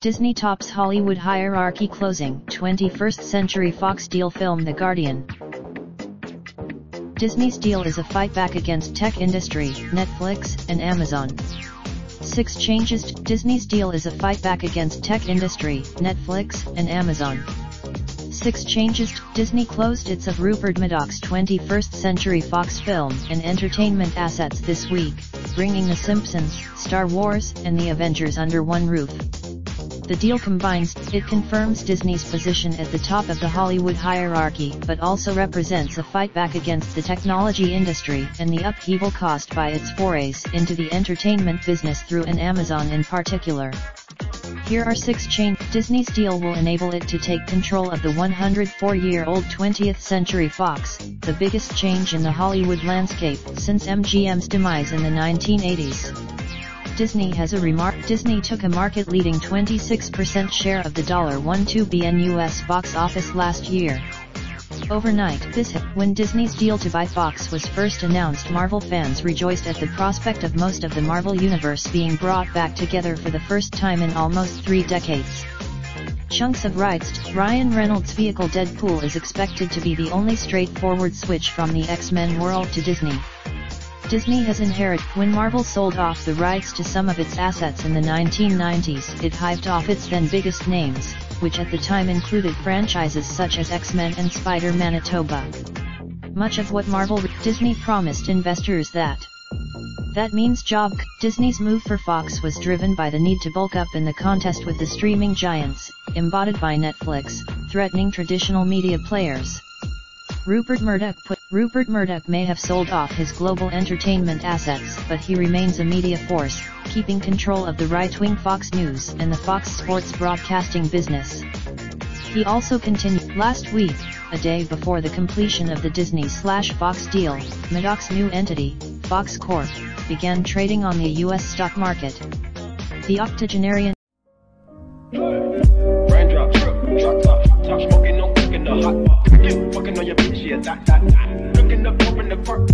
Disney tops Hollywood hierarchy closing 21st Century Fox deal film The Guardian. Disney's deal is a fight back against tech industry, Netflix, and Amazon. 6 changes Disney's deal is a fight back against tech industry, Netflix, and Amazon. 6 changes Disney closed its of Rupert Murdoch's 21st Century Fox film and entertainment assets this week, bringing The Simpsons, Star Wars, and The Avengers under one roof. The deal combines, it confirms Disney's position at the top of the Hollywood hierarchy but also represents a fight back against the technology industry and the upheaval caused by its forays into the entertainment business through an Amazon in particular. Here are six changes. Disney's deal will enable it to take control of the 104-year-old 20th Century Fox, the biggest change in the Hollywood landscape since MGM's demise in the 1980s. Disney has a remark. Disney took a market-leading 26% share of the $1.12 billion US box office last year. Overnight, this when Disney's deal to buy Fox was first announced Marvel fans rejoiced at the prospect of most of the Marvel universe being brought back together for the first time in almost three decades. Chunks of rights, Ryan Reynolds' vehicle Deadpool is expected to be the only straightforward switch from the X-Men world to Disney. Disney has inherited. When Marvel sold off the rights to some of its assets in the 1990s, it hived off its then biggest names, which at the time included franchises such as X-Men and Spider-Manitoba. Much of what Marvel Disney promised investors that that means job. Disney's move for Fox was driven by the need to bulk up in the contest with the streaming giants, embodied by Netflix, threatening traditional media players. Rupert Murdoch put Rupert Murdoch may have sold off his global entertainment assets but he remains a media force, keeping control of the right-wing Fox News and the Fox Sports broadcasting business. He also continued, last week, a day before the completion of the Disney-slash-Fox deal, Murdoch's new entity, Fox Corp, began trading on the U.S. stock market. The octogenarian. Looking up, open the park.